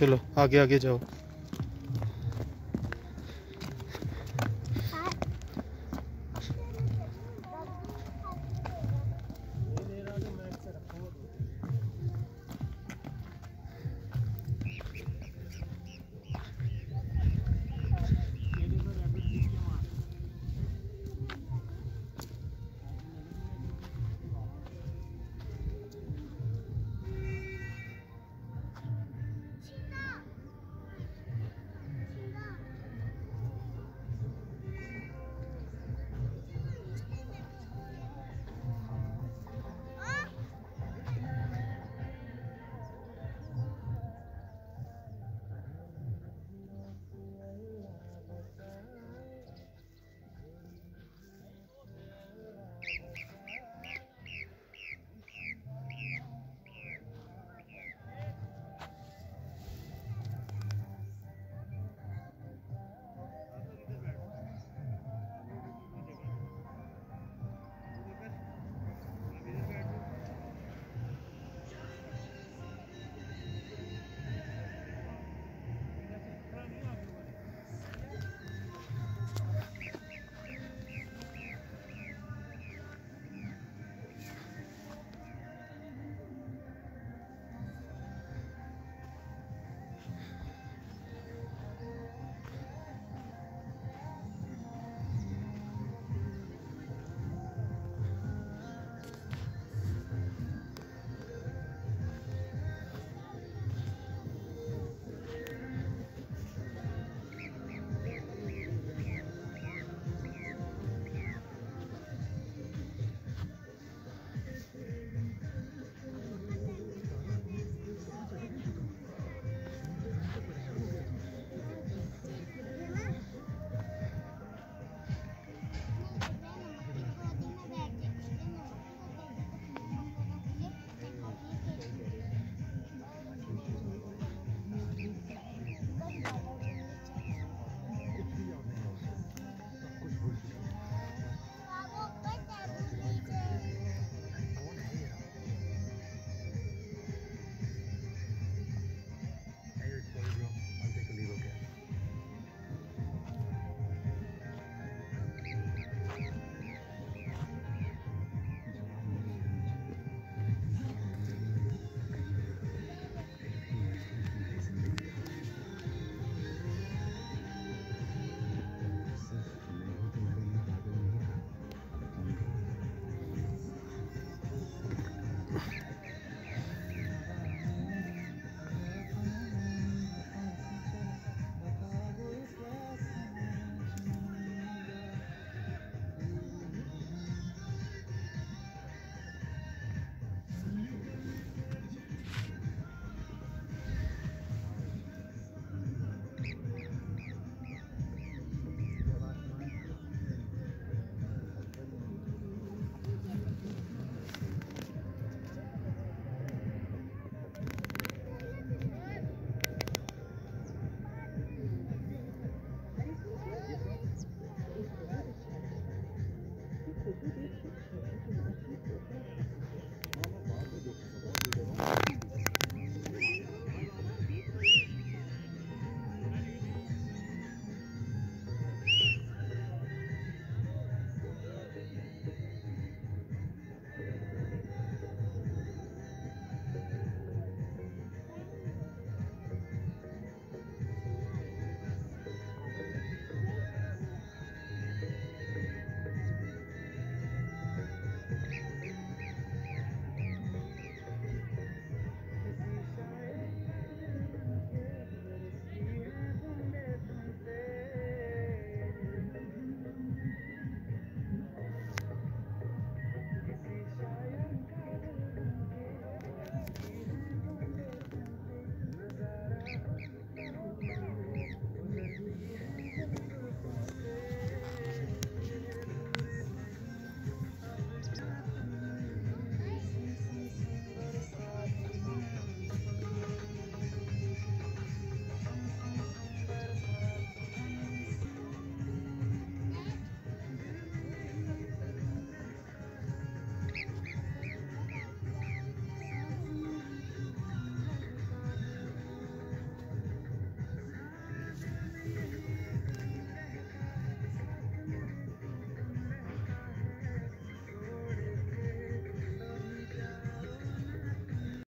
चलो आगे आगे जाओ।